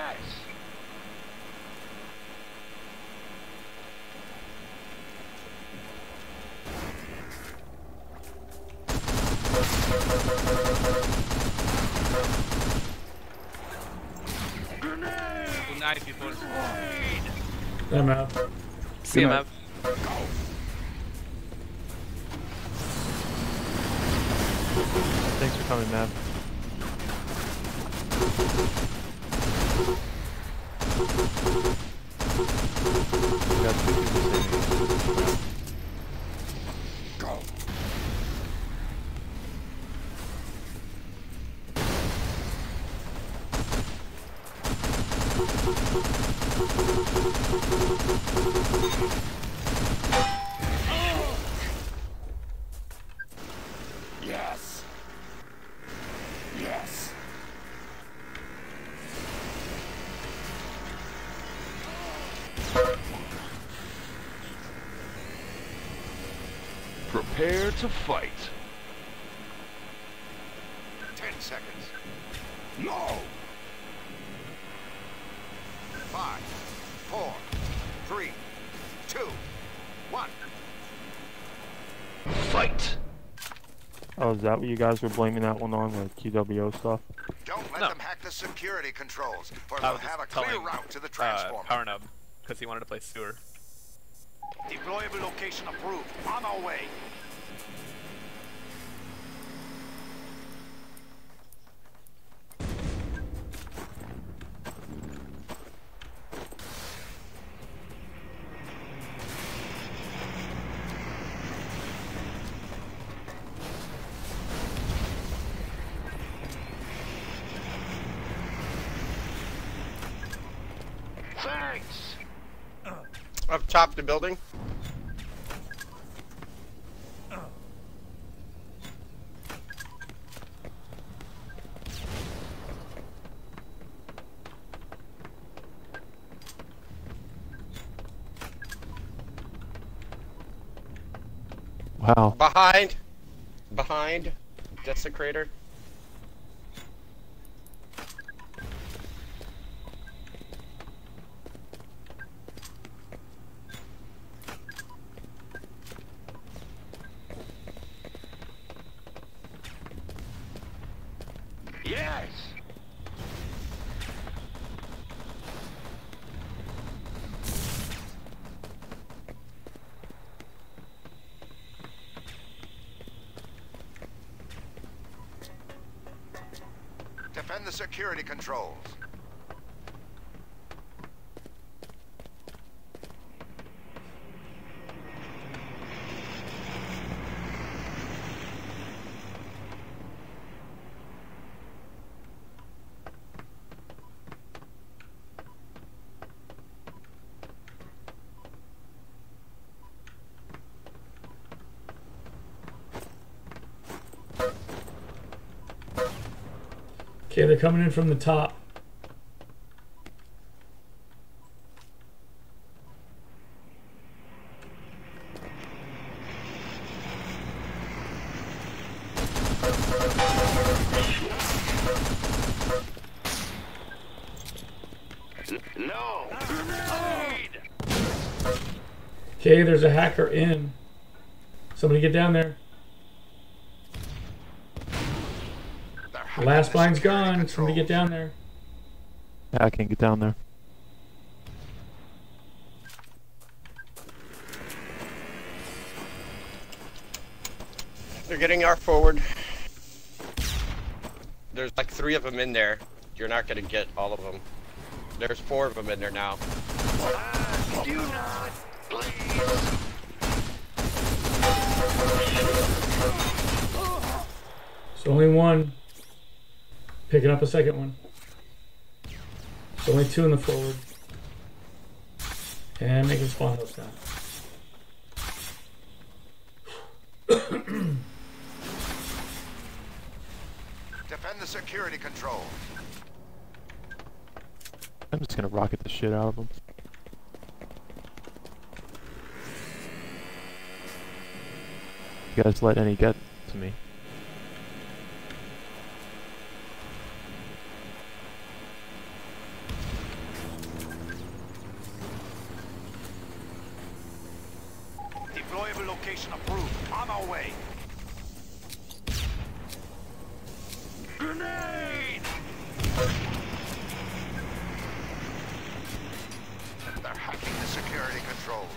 ass. Grenade! Good night, people. Grenade! Yeah, man. See you, man. Yes. Yes. Prepare to fight. That what you guys were blaming that one on, the QWO stuff? Don't let No. them hack the security controls, or I they'll have a clear route to the uh, transformer. Power Nub because he wanted to play sewer. Deployable location approved. On our way. The building. Wow. Behind. Behind. Desecrator. Yes. Defend the security controls. Okay, they're coming in from the top. No. Okay, there's a hacker in. Somebody get down there. They're The hacking last the line's security gone. to get down there. Yeah, I can't get down there. They're getting our forward. There's like three of them in there. You're not gonna get all of them. There's four of them in there now. Do not, please. It's only one. Picking up a second one. It's only two in the forward. And making spawn host down. Defend the security control. I'm just gonna rocket the shit out of them. You guys let any get to me. Deployable location approved. On our way. Grenade! They're hacking the security controls.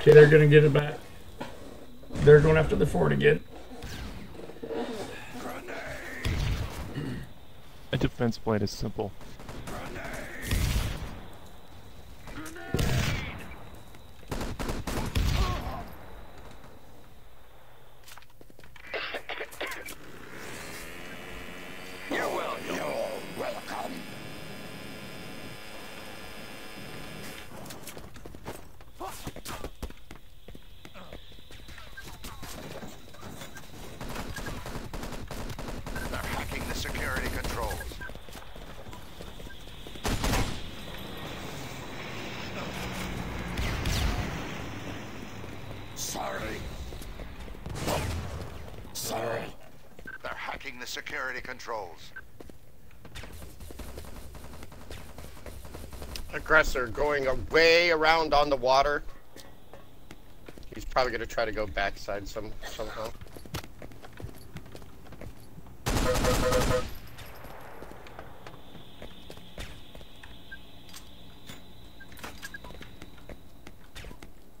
Okay, they're gonna get it back. They're going after the fort again. A defense plan is simple. You're welcome. You're welcome. They're hacking the security controls. Sorry. Sorry. They're hacking the security controls. Aggressor going way around on the water. He's probably gonna try to go backside some somehow.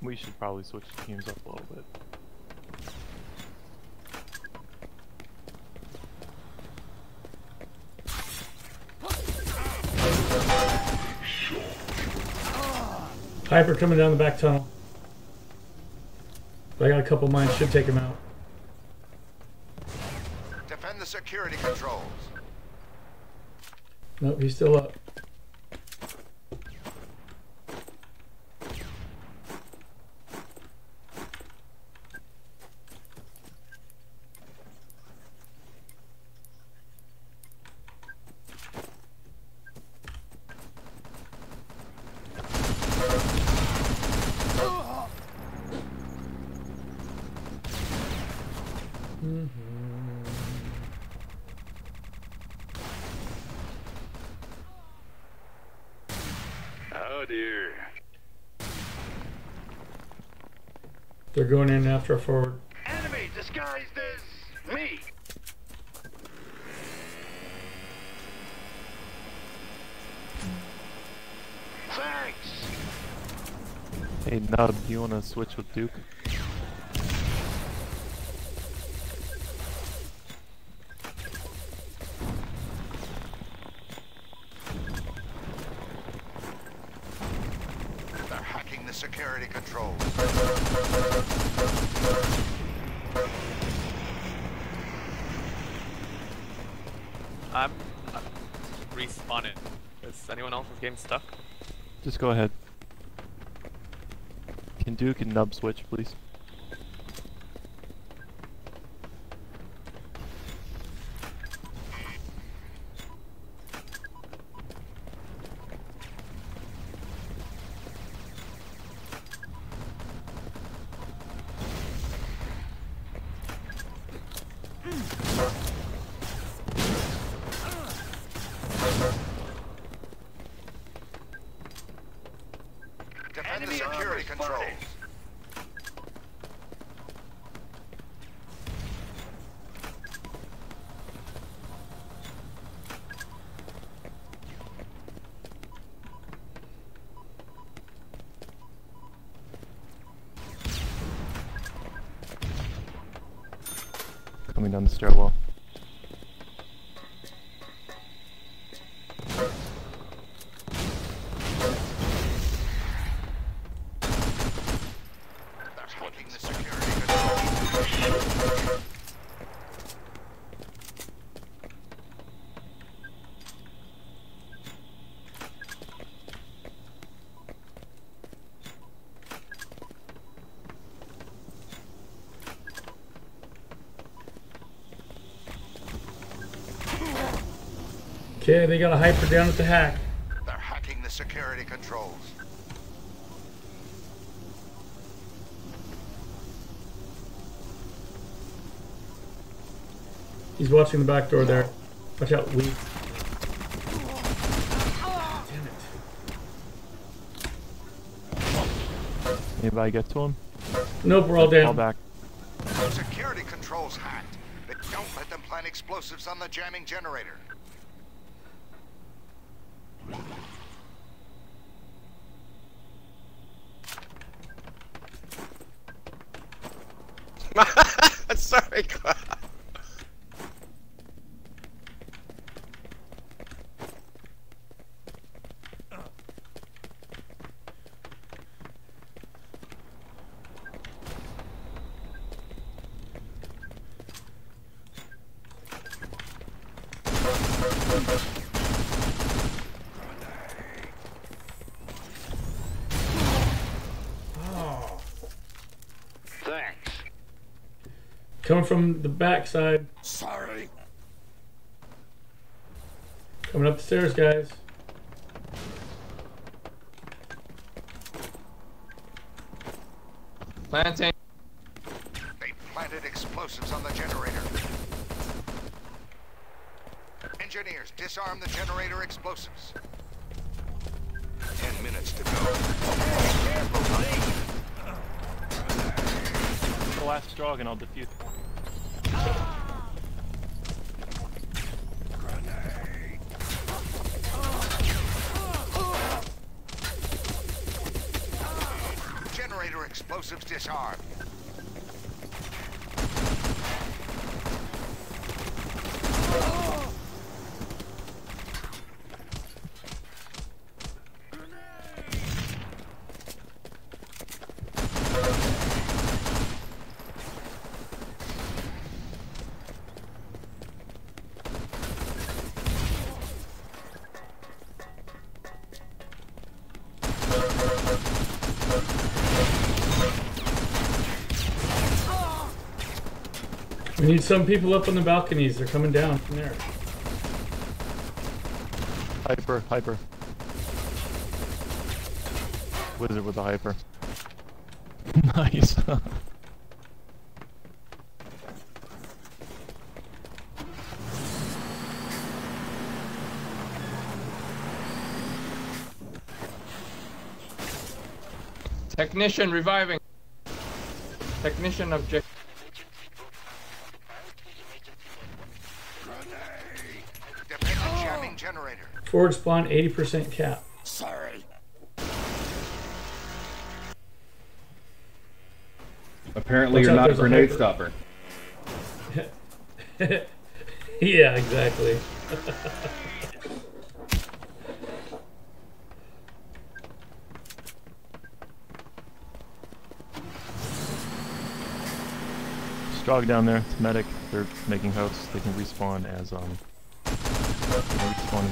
We should probably switch teams up a little bit. Hyper coming down the back tunnel. I got a couple mines, should take him out. Defend the security controls. Nope, he's still up. Oh dear. They're going in after a forward. Enemy disguised as me. Thanks. Hey Nub, do you wanna switch with Duke? Security controls. I'm, I'm respawning. Is anyone else's game stuck? Just go ahead. Can Duke and Nub switch, please? Defend the security controls. Coming down the stairwell. They're hacking the security controls. Okay, they got a hyper down at the hack. They're hacking the security controls. He's watching the back door there. Watch out, we. Damn it. Anybody get to him? Nope, we're all Fall down. back. Security controls hacked. But don't let them plant explosives on the jamming generator. Sorry, Cloud. Coming from the backside. Sorry. Coming up the stairs, guys. Planting. They planted explosives on the generator. Engineers, disarm the generator explosives. Ten minutes to go. The last straw and I'll defuse. Explosives disarmed. Need some people up on the balconies. They're coming down from there. Hyper, hyper. Wizard with the hyper. nice. Technician reviving. Technician object. Defend the jamming generator. Forward spawn 80% cap. Sorry. Apparently, Watch you're not a there's a grenade stopper. yeah, exactly. Strogg down there, it's medic. They're making hosts. They can respawn as um.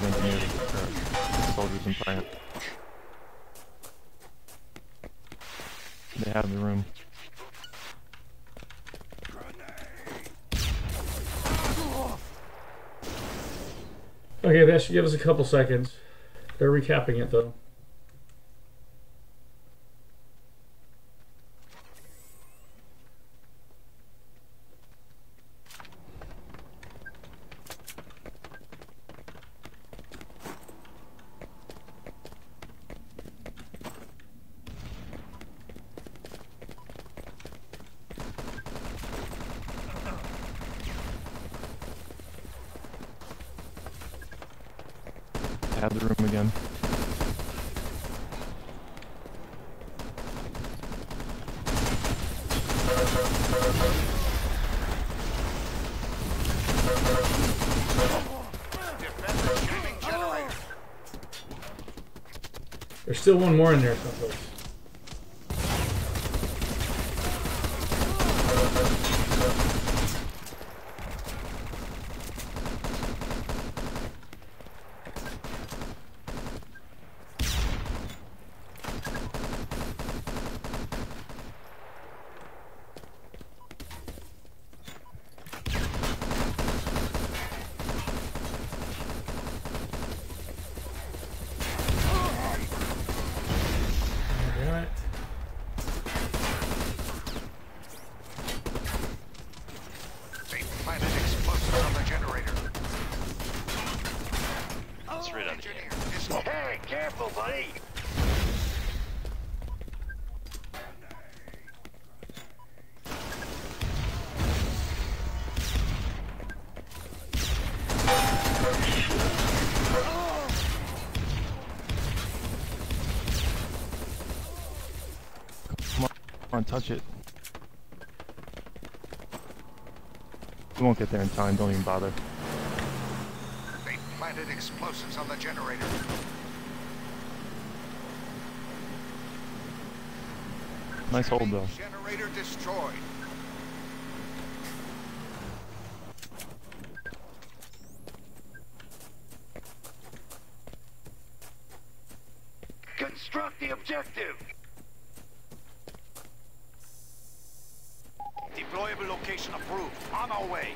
Engineers soldiers. They have the room. Okay, that should give us a couple seconds. They're recapping it though. Have the room again. There's still one more in there someplace. careful, Come on touch it. We won't get there in time, don't even bother. They planted explosives on the generator. Nice hold though. Generator destroyed. Construct the objective. Deployable location approved. On our way.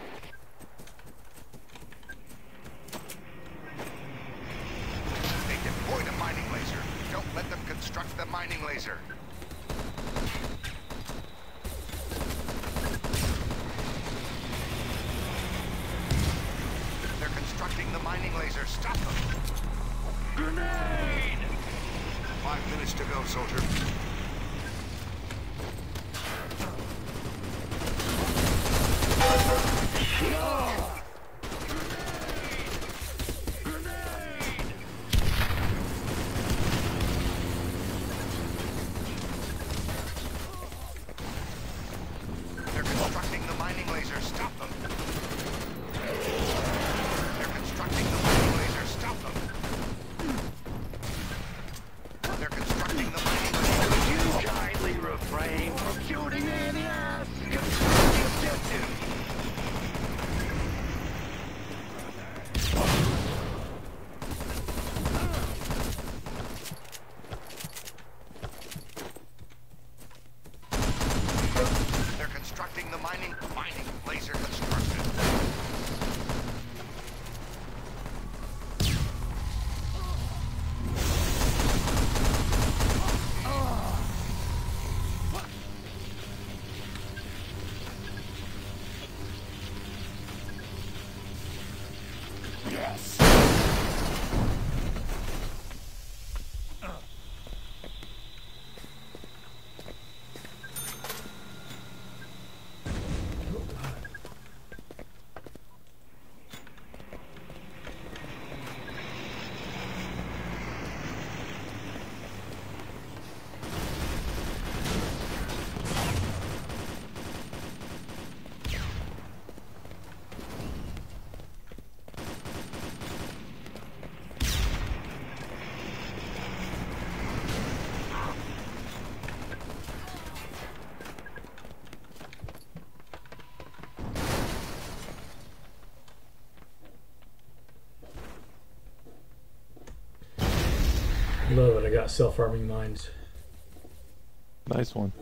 They deployed a mining laser. Don't let them construct the mining laser. Love it. I got self-arming mines. Nice one.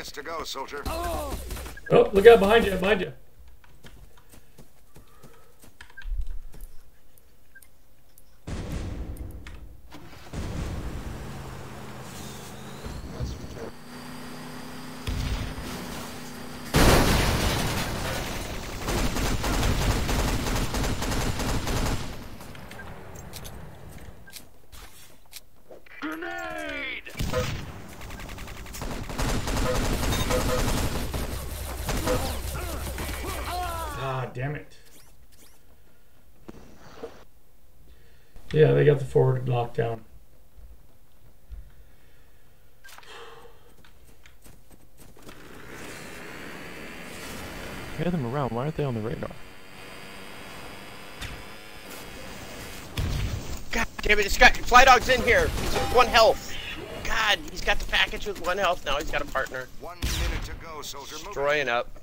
Minutes to go, soldier. Oh, look out behind you! Behind you! Grenade! Ah, damn it. Yeah, they got the forward lockdown. Hear them around. Why aren't they on the radar? God damn it, it's got Fly Dog's in here. He's with one health. God, he's got the package with one health. Now he's got a partner. One minute to go, soldier. Move. Destroying up.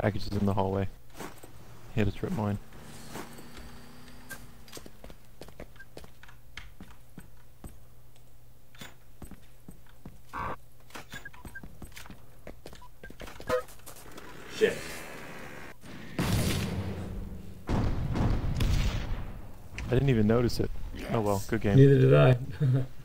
Packages in the hallway. Hit a trip mine. Shit. I didn't even notice it. Oh well, good game. Neither did I.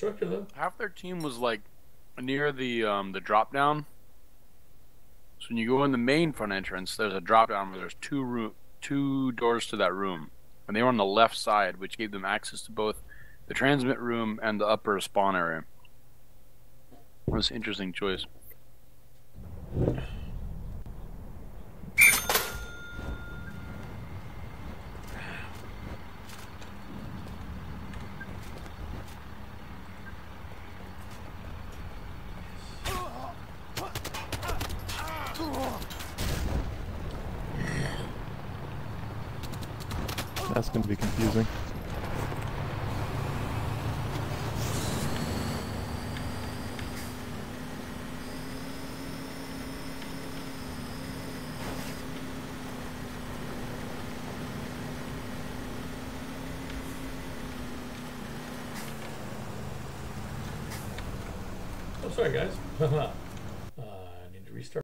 Though. Half their team was like near the um, the drop down. So when you go in the main front entrance, there's a drop down where there's two room, two doors to that room, and they were on the left side, which gave them access to both the transmit room and the upper spawn area. It was an interesting choice. That's going to be confusing.